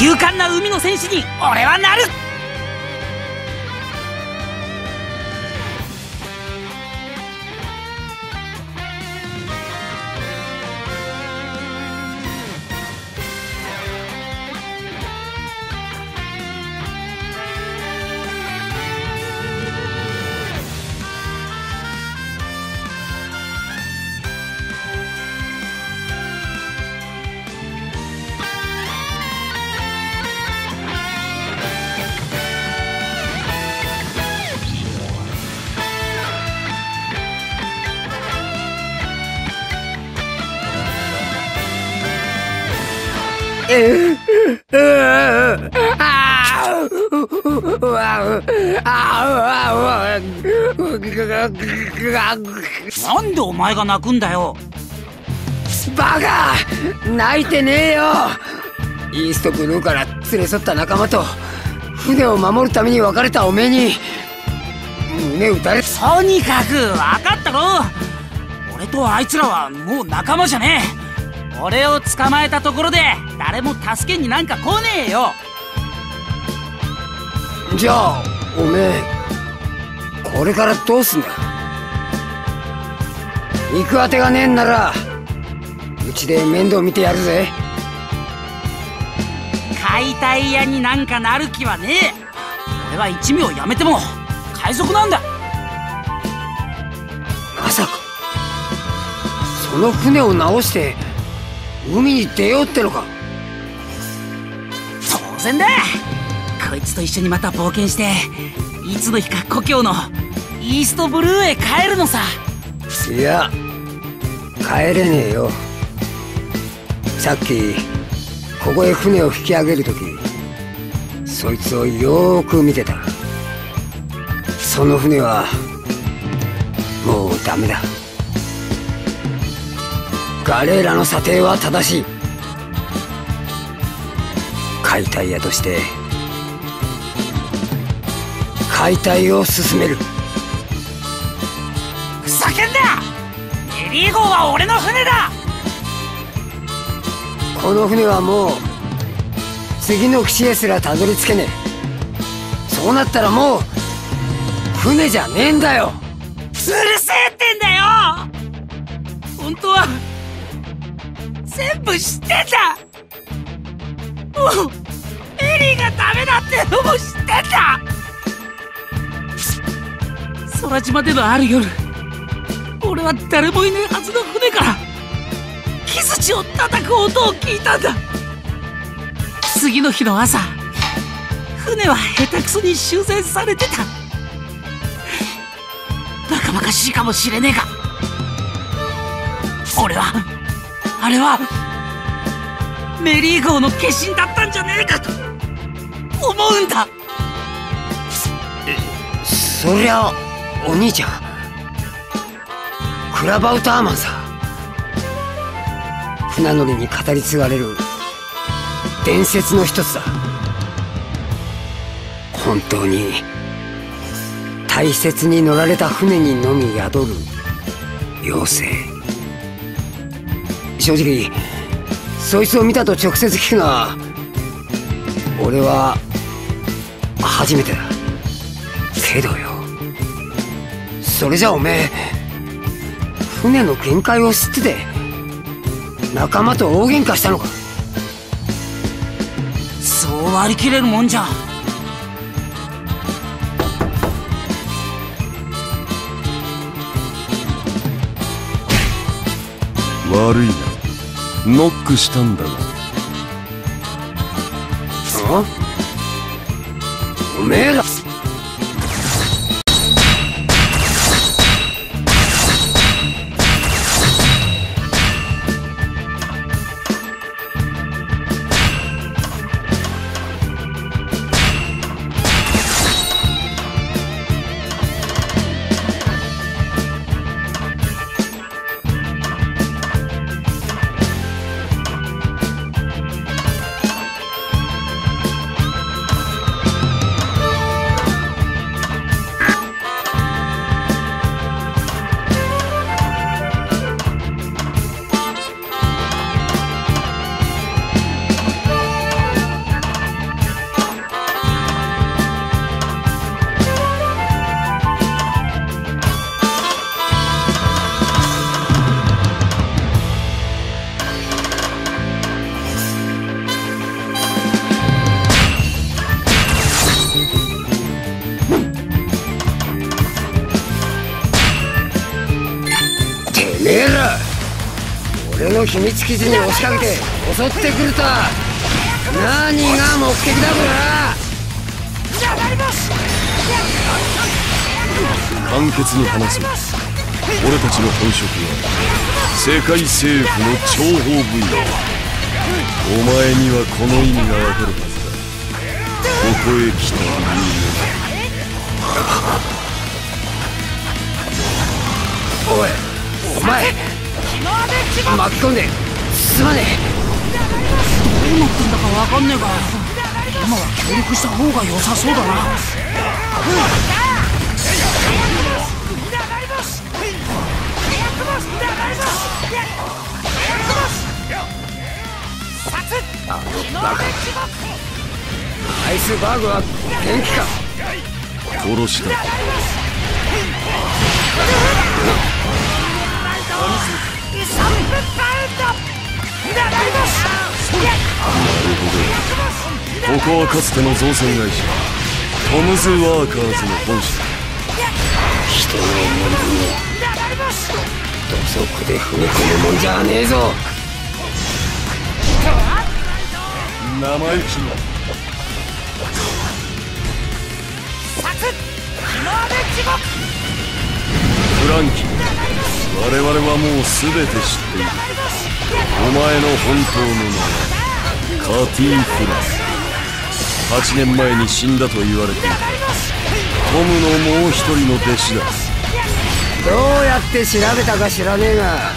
勇敢な海の戦士に俺はなる。なんでお前が泣くんだよ。バカ泣いてねえよ。イーストブルーから連れ添った仲間と。船を守るために別れたおめえに。胸打たれ。とにかく分かったろ。俺とあいつらはもう仲間じゃねえ俺を捕まえたところで誰も助けになんか来ねえよ。じゃあおめえこれからどうすんだ？行く当てがねえんならうちで面倒見てやるぜ。解体屋になんかなる気はねえ。俺は一味をやめても海賊なんだ。まさか。その船を直して海に出ようってのか。当然だ。こいつと一緒にまた冒険していつの日か故郷のイーストブルーへ帰るのさ。いや帰れねえよ。さっきここへ船を引き上げる時そいつをよーく見てた。その船はもうダメだガレーラの査定は正しい。解体屋として解体を進める。ふざけんな！メリー号は俺の船だ！この船はもう次の岸へすらたどり着けねえ。そうなったらもう船じゃねえんだよ。うるせえってんだよ！本当は全部知ってんだもうエリーがダメだってのも知ってんだ空島でのある夜俺は誰もいないはずの船から木槌を叩く音を聞いたんだ。次の日の朝船は下手くそに修繕されてた。バカバカしいかもしれねえが俺はあれはメリー号の化身だったんじゃねえかと思うんだ。そりゃお兄ちゃん。クラバウターマンさ。船乗りに語り継がれる伝説の一つだ。本当に大切に乗られた船にのみ宿る妖精。正直そいつを見たと直接聞くのは俺は初めてだ。けどよ。それじゃおめえ船の限界を知ってて仲間と大喧嘩したのか。そう割り切れるもんじゃ。悪いなノックしたんだがあおめえら秘密基地に押しかけて襲ってくるとは何が目的だこら簡潔に話そう俺たちの本職は世界政府の諜報部員お前にはこの意味がわかるはずだ。ここへ来た理由。おいお前巻き込んですまねどうなってんだかわかんねえ。が今は協力した方が良さそうだなアイスバーグは元気か殺したここはかつての造船会社トムズ・ワーカーズの本社。人の思いに土足で踏み込むもんじゃねえぞ。生意気な。フランキー我々はもう全て知っている。お前の本当の名はカティ・フラン8年前に死んだと言われていた。トムのもう一人の弟子だ。どうやって調べたか知らねえが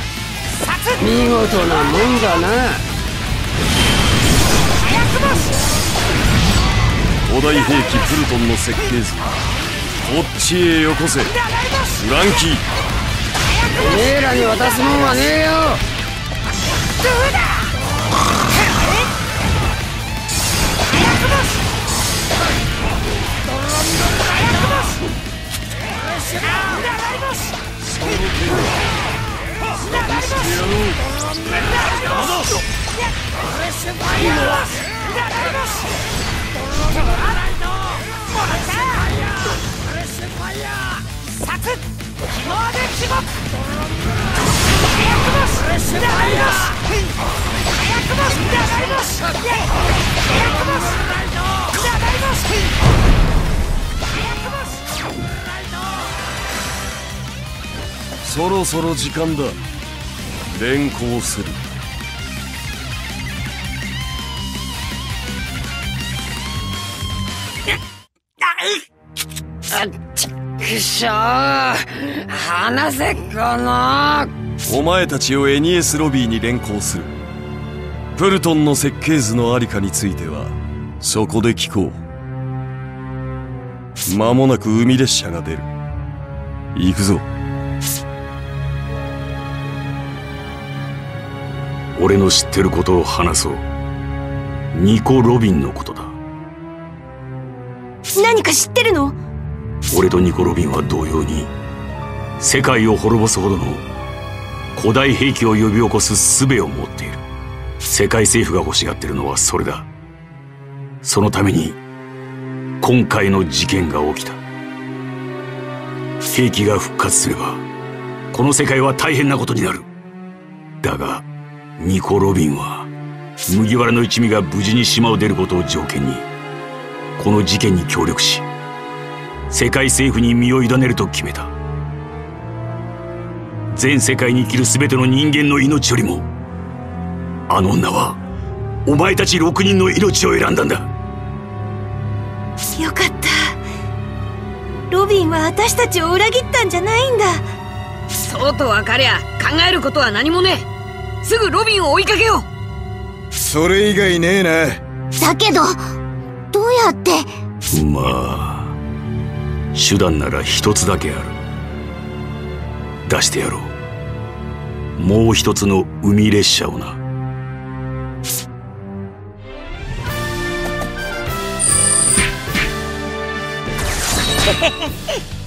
見事なもんだな。古代兵器プルトンの設計図。こっちへよこせ。フランキー。おめえらに渡すもんはねえよ Hey! そろそろ時間だ。連行する。あっちくしょう話せっかなお前たちをエニエスロビーに連行する。プルトンの設計図のありかについてはそこで聞こう。間もなく海列車が出る。行くぞ俺の知ってることを話そう。ニコ・ロビンのことだ。何か知ってるの？俺とニコ・ロビンは同様に世界を滅ぼすほどの古代兵器を呼び起こす術を持っている。世界政府が欲しがってるのはそれだ。そのために今回の事件が起きた。兵器が復活すればこの世界は大変なことになる。だがニコ・ロビンは麦わらの一味が無事に島を出ることを条件にこの事件に協力し世界政府に身を委ねると決めた。全世界に生きる全ての人間の命よりもあの女はお前たち6人の命を選んだんだ。よかった。ロビンは私たちを裏切ったんじゃないんだ。そうと分かりゃ考えることは何もねえすぐロビンを追いかけよう。それ以外ねえな。だけどどうやって？まあ手段なら一つだけある。出してやろう。もう一つの海列車をな